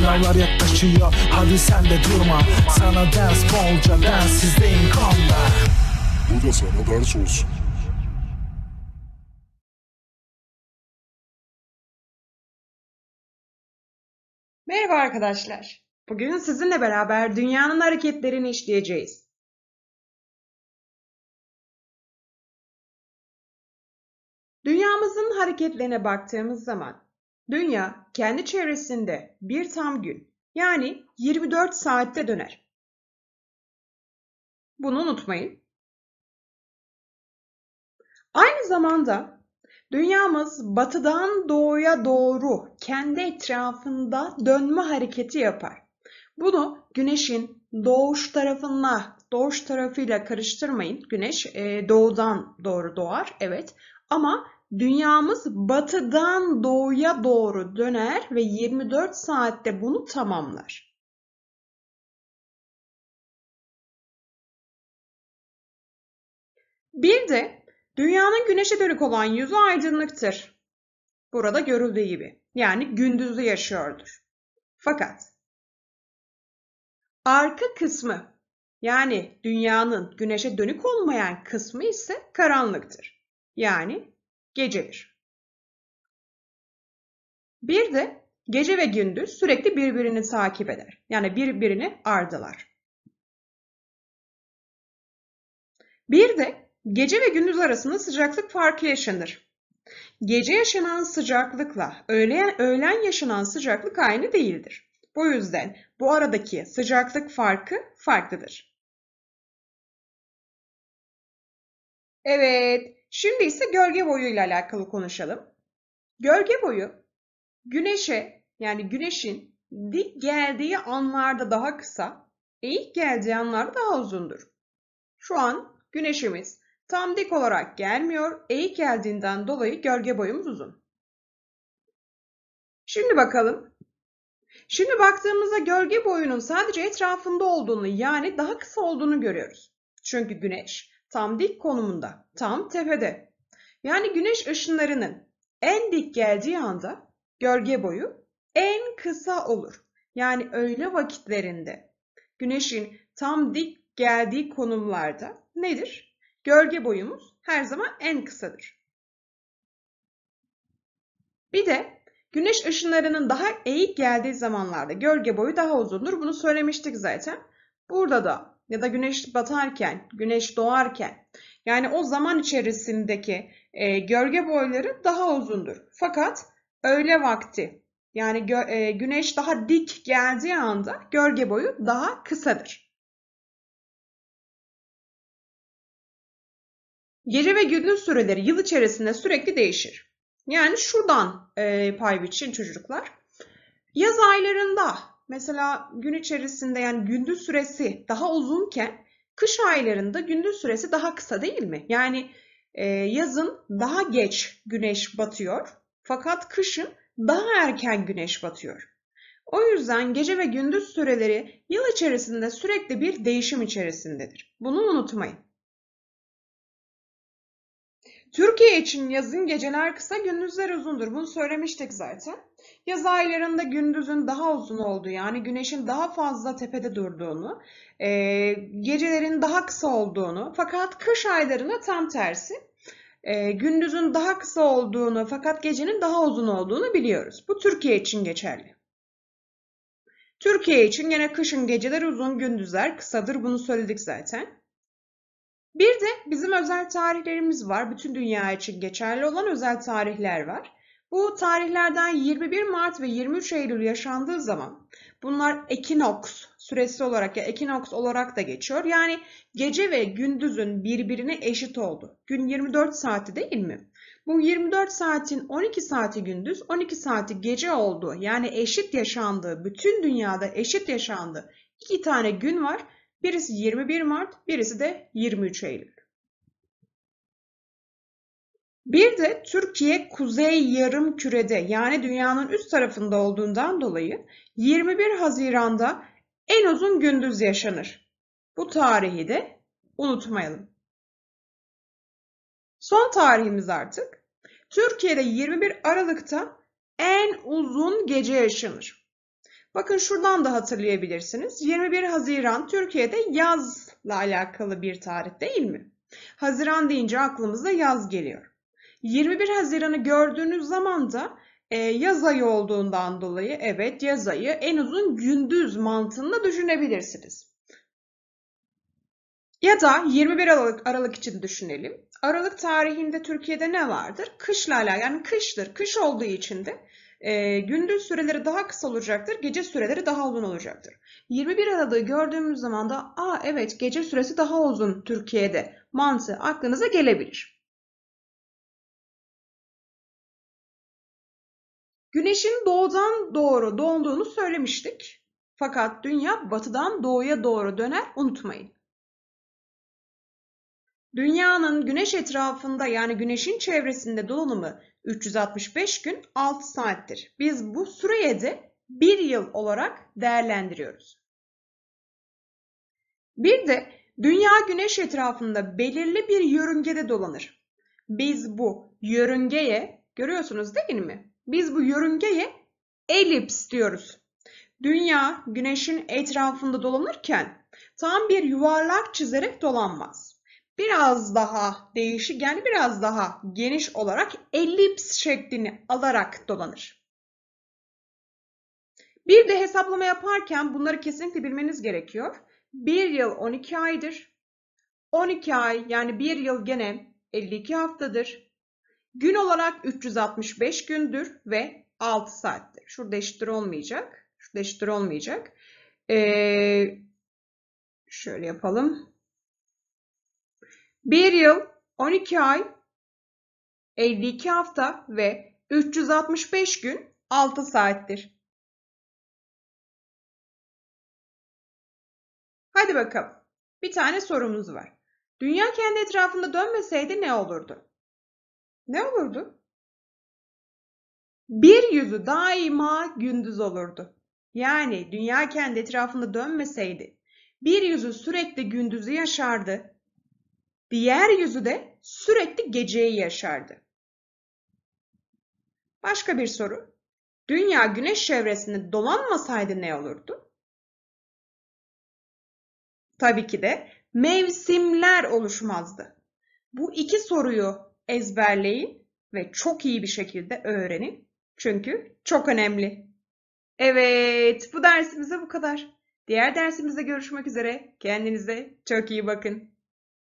Sınavlar yaklaşıyor hadi sen de durma Sana ders bolca densizdeyim konda Bu da sana ders olsun. Merhaba arkadaşlar. Bugün sizinle beraber dünyanın hareketlerini işleyeceğiz. Dünyamızın hareketlerine baktığımız zaman dünya kendi çevresinde bir tam gün yani 24 saatte döner. Bunu unutmayın. Aynı zamanda dünyamız batıdan doğuya doğru kendi etrafında dönme hareketi yapar. Bunu güneşin doğuş tarafına, doğuş tarafıyla karıştırmayın. Güneş e, doğudan doğru doğar, evet. Ama dünyamız batıdan doğuya doğru döner ve 24 saatte bunu tamamlar. Bir de dünyanın güneşe dönük olan yüzü aydınlıktır. Burada görüldüğü gibi. Yani gündüzü yaşıyordur. Fakat arka kısmı yani dünyanın güneşe dönük olmayan kısmı ise karanlıktır. Yani gecedir. Bir de gece ve gündüz sürekli birbirini takip eder. Yani birbirini ardılar. Bir de gece ve gündüz arasında sıcaklık farkı yaşanır. Gece yaşanan sıcaklıkla öğlen, öğlen yaşanan sıcaklık aynı değildir. Bu yüzden bu aradaki sıcaklık farkı farklıdır. Evet, şimdi ise gölge boyu ile alakalı konuşalım. Gölge boyu güneşe yani güneşin dik geldiği anlarda daha kısa, eğik geldiği anlarda daha uzundur. Şu an güneşimiz tam dik olarak gelmiyor, eğik geldiğinden dolayı gölge boyumuz uzun. Şimdi bakalım. Şimdi baktığımızda gölge boyunun sadece etrafında olduğunu yani daha kısa olduğunu görüyoruz. Çünkü güneş tam dik konumunda, tam tepede. Yani güneş ışınlarının en dik geldiği anda gölge boyu en kısa olur. Yani öğle vakitlerinde güneşin tam dik geldiği konumlarda nedir? Gölge boyumuz her zaman en kısadır. Bir de güneş ışınlarının daha eğik geldiği zamanlarda gölge boyu daha uzundur. Bunu söylemiştik zaten. Burada da ya da güneş batarken, güneş doğarken yani o zaman içerisindeki e, gölge boyları daha uzundur. Fakat öğle vakti yani gö e, güneş daha dik geldiği anda gölge boyu daha kısadır. Gece ve gündüz süreleri yıl içerisinde sürekli değişir. Yani şuradan e, pay biçin çocuklar. Yaz aylarında mesela gün içerisinde yani gündüz süresi daha uzunken kış aylarında gündüz süresi daha kısa değil mi? Yani e, yazın daha geç güneş batıyor fakat kışın daha erken güneş batıyor. O yüzden gece ve gündüz süreleri yıl içerisinde sürekli bir değişim içerisindedir. Bunu unutmayın. Türkiye için yazın geceler kısa, gündüzler uzundur. Bunu söylemiştik zaten. Yaz aylarında gündüzün daha uzun olduğu yani güneşin daha fazla tepede durduğunu, e, gecelerin daha kısa olduğunu fakat kış aylarında tam tersi. E, gündüzün daha kısa olduğunu fakat gecenin daha uzun olduğunu biliyoruz. Bu Türkiye için geçerli. Türkiye için yine kışın geceler uzun, gündüzler kısadır. Bunu söyledik zaten. Bir de bizim özel tarihlerimiz var. Bütün dünya için geçerli olan özel tarihler var. Bu tarihlerden 21 Mart ve 23 Eylül yaşandığı zaman bunlar ekinoks süresi olarak ya ekinoks olarak da geçiyor. Yani gece ve gündüzün birbirine eşit oldu. Gün 24 saati değil mi? Bu 24 saatin 12 saati gündüz, 12 saati gece olduğu yani eşit yaşandığı, bütün dünyada eşit yaşandığı iki tane gün var. Birisi 21 Mart, birisi de 23 Eylül. Bir de Türkiye kuzey yarım kürede yani dünyanın üst tarafında olduğundan dolayı 21 Haziran'da en uzun gündüz yaşanır. Bu tarihi de unutmayalım. Son tarihimiz artık. Türkiye'de 21 Aralık'ta en uzun gece yaşanır. Bakın şuradan da hatırlayabilirsiniz. 21 Haziran Türkiye'de yazla alakalı bir tarih değil mi? Haziran deyince aklımıza yaz geliyor. 21 Haziran'ı gördüğünüz zaman da e, yaz ayı olduğundan dolayı evet yaz ayı en uzun gündüz mantığında düşünebilirsiniz. Ya da 21 Aralık, Aralık için düşünelim. Aralık tarihinde Türkiye'de ne vardır? Kışla alakalı yani kıştır. Kış olduğu için de e, gündüz süreleri daha kısa olacaktır, gece süreleri daha uzun olacaktır. 21 Aralık'ı gördüğümüz zaman da aa evet gece süresi daha uzun Türkiye'de mantığı aklınıza gelebilir. Güneşin doğudan doğru doğduğunu söylemiştik. Fakat dünya batıdan doğuya doğru döner unutmayın. Dünyanın güneş etrafında yani güneşin çevresinde dolanımı 365 gün 6 saattir. Biz bu süreyi de 1 yıl olarak değerlendiriyoruz. Bir de dünya güneş etrafında belirli bir yörüngede dolanır. Biz bu yörüngeye görüyorsunuz değil mi? Biz bu yörüngeye elips diyoruz. Dünya güneşin etrafında dolanırken tam bir yuvarlak çizerek dolanmaz. Biraz daha değişik yani biraz daha geniş olarak elips şeklini alarak dolanır. Bir de hesaplama yaparken bunları kesinlikle bilmeniz gerekiyor. 1 yıl 12 aydır. 12 ay yani 1 yıl gene 52 haftadır. Gün olarak 365 gündür ve 6 saattir. Şurada eşittir olmayacak. Şurada eşittir olmayacak. Ee, şöyle yapalım. 1 yıl 12 ay 52 hafta ve 365 gün 6 saattir. Hadi bakalım. Bir tane sorumuz var. Dünya kendi etrafında dönmeseydi ne olurdu? Ne olurdu? Bir yüzü daima gündüz olurdu. Yani dünya kendi etrafında dönmeseydi bir yüzü sürekli gündüzü yaşardı. Diğer yüzü de sürekli geceyi yaşardı. Başka bir soru. Dünya güneş çevresinde dolanmasaydı ne olurdu? Tabii ki de mevsimler oluşmazdı. Bu iki soruyu ezberleyin ve çok iyi bir şekilde öğrenin. Çünkü çok önemli. Evet, bu dersimize bu kadar. Diğer dersimizde görüşmek üzere. Kendinize çok iyi bakın.